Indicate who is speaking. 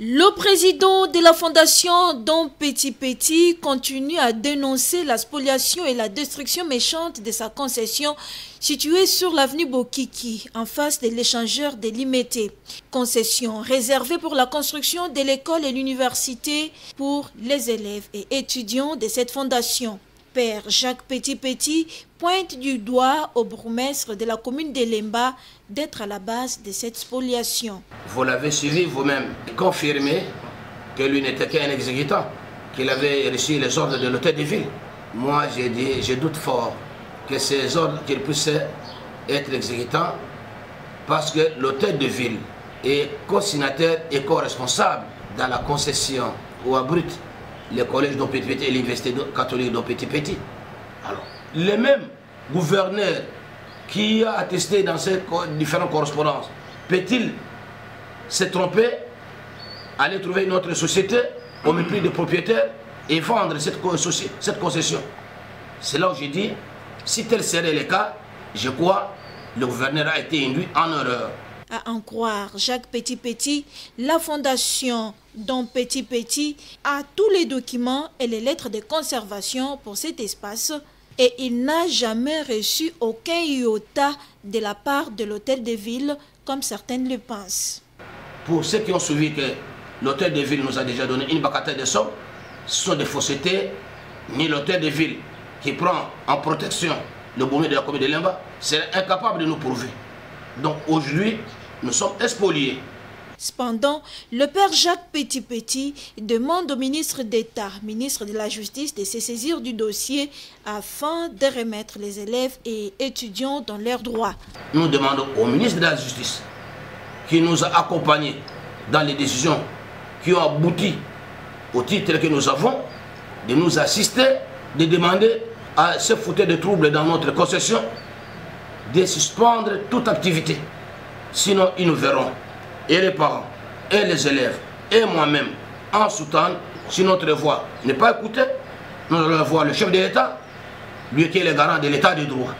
Speaker 1: Le président de la fondation Don Petit Petit continue à dénoncer la spoliation et la destruction méchante de sa concession située sur l'avenue Bokiki, en face de l'échangeur de Limété. Concession réservée pour la construction de l'école et l'université pour les élèves et étudiants de cette fondation. Père Jacques Petit Petit pointe du doigt au bourgmestre de la commune d'Elemba d'être à la base de cette spoliation.
Speaker 2: Vous l'avez suivi vous-même, confirmé que lui n'était qu'un exécutant, qu'il avait reçu les ordres de l'hôtel de ville. Moi, j'ai dit, je doute fort que ces ordres, qu'il puisse être exécutant, parce que l'hôtel de ville est co-signataire et co-responsable dans la concession ou à brut le collège dont et l'université catholique dont Petit Petit. Alors, les mêmes gouverneurs qui a attesté dans ces différentes correspondances, peut-il se tromper, aller trouver une autre société au mépris des propriétaires et vendre cette, cette concession C'est là où j'ai dit, si tel serait le cas, je crois le gouverneur a été induit en erreur.
Speaker 1: À en croire Jacques Petit Petit, la fondation dont Petit Petit a tous les documents et les lettres de conservation pour cet espace et il n'a jamais reçu aucun iota de la part de l'hôtel de ville comme certaines le pensent.
Speaker 2: Pour ceux qui ont suivi que l'hôtel de ville nous a déjà donné une bagatelle de sommes, ce sont des faussetés, ni l'hôtel de ville qui prend en protection le bourgmestre de la commune de Limba, c'est incapable de nous prouver. Donc aujourd'hui, nous sommes expoliés.
Speaker 1: Cependant, le père Jacques Petit Petit demande au ministre d'État, ministre de la Justice, de se saisir du dossier afin de remettre les élèves et étudiants dans leurs droits.
Speaker 2: Nous demandons au ministre de la Justice, qui nous a accompagnés dans les décisions qui ont abouti au titre que nous avons, de nous assister, de demander à ce fauteuil de troubles dans notre concession de suspendre toute activité. Sinon, ils nous verront et les parents, et les élèves, et moi-même, en soutane, si notre voix n'est pas écoutée, nous allons voir le chef de l'État, lui qui est le garant de l'État de droit.